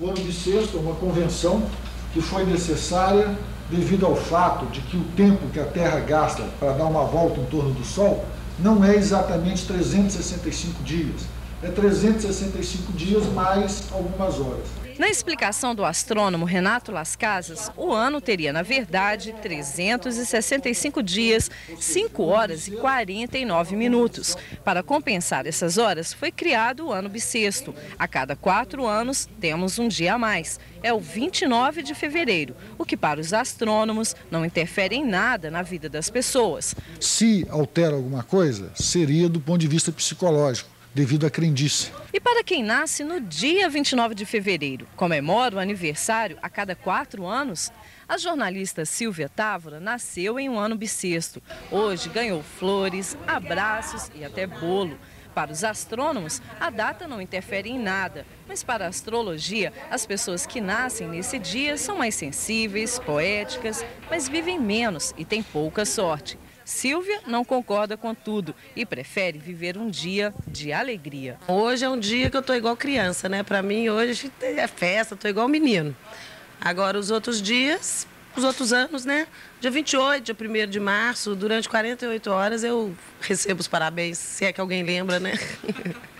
O ano bissexto é uma convenção que foi necessária devido ao fato de que o tempo que a Terra gasta para dar uma volta em torno do Sol não é exatamente 365 dias, é 365 dias mais algumas horas. Na explicação do astrônomo Renato Las Casas, o ano teria, na verdade, 365 dias, 5 horas e 49 minutos. Para compensar essas horas, foi criado o ano bissexto. A cada quatro anos, temos um dia a mais. É o 29 de fevereiro, o que para os astrônomos não interfere em nada na vida das pessoas. Se altera alguma coisa, seria do ponto de vista psicológico devido à crendice. E para quem nasce no dia 29 de fevereiro, comemora o aniversário a cada quatro anos, a jornalista Silvia Távora nasceu em um ano bissexto. Hoje ganhou flores, abraços e até bolo. Para os astrônomos, a data não interfere em nada, mas para a astrologia, as pessoas que nascem nesse dia são mais sensíveis, poéticas, mas vivem menos e têm pouca sorte. Silvia não concorda com tudo e prefere viver um dia de alegria. Hoje é um dia que eu tô igual criança, né? Para mim hoje é festa, tô igual menino. Agora os outros dias, os outros anos, né? Dia 28, dia 1 de março, durante 48 horas eu recebo os parabéns, se é que alguém lembra, né?